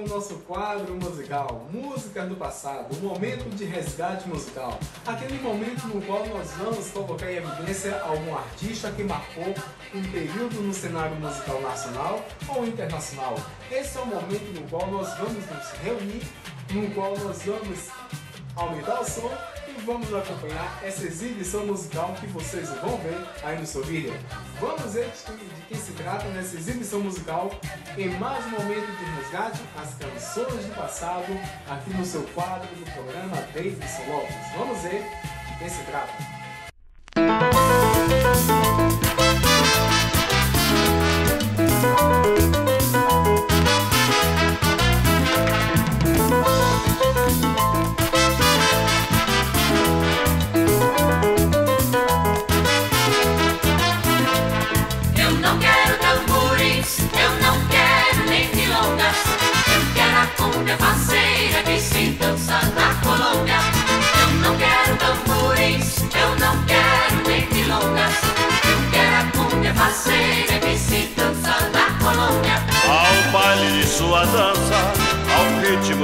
com o nosso quadro musical Músicas do Passado, um momento de resgate musical. Aquele momento no qual nós vamos colocar em evidência algum artista que marcou um período no cenário musical nacional ou internacional. Esse é o momento no qual nós vamos nos reunir, no qual nós vamos aumentar o som e vamos acompanhar essa exibição musical que vocês vão ver aí no seu vídeo. Vamos ver de que se trata nessa exibição musical em mais um momento de resgate as canções do passado aqui no seu quadro do programa Davidson Lopes. Vamos ver de que se trata.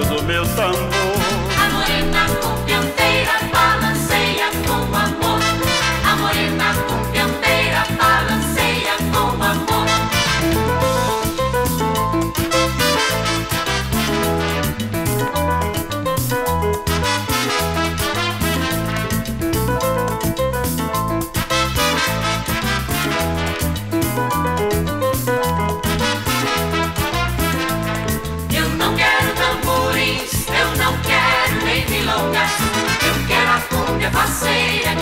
Do meu tambor.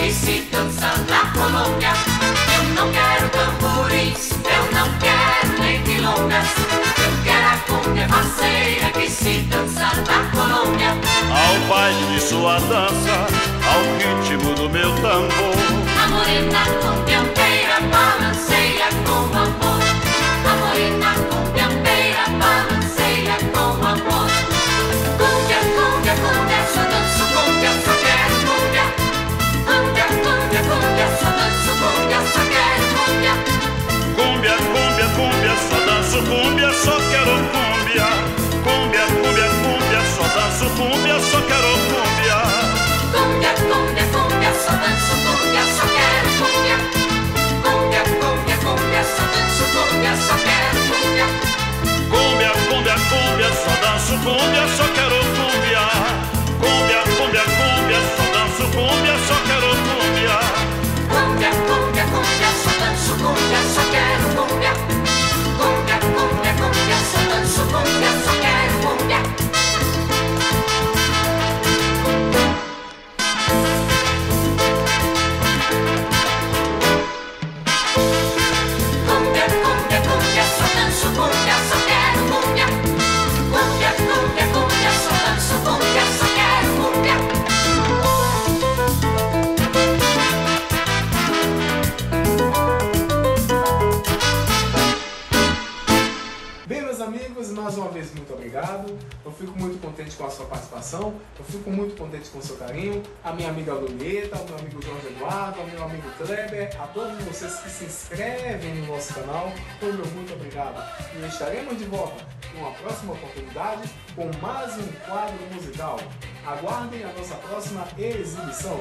Que se dança na Colômbia. Eu não quero tamborins, eu não quero nem milongas. Eu quero a cunha faceira que se dança na Colômbia. Ao baile de sua dança, ao ritmo só danço cumbia, só quero cumbia. Cumbia, cumbia, cumbia, Bem, meus amigos, mais uma vez muito obrigado. Eu fico muito contente com a sua participação. Eu fico muito contente com o seu carinho. A minha amiga Lulieta, o meu amigo Jorge Eduardo, o meu amigo Kleber, a todos vocês que se inscrevem no nosso canal, o meu muito obrigado. E estaremos de volta em uma próxima oportunidade com mais um quadro musical. Aguardem a nossa próxima exibição.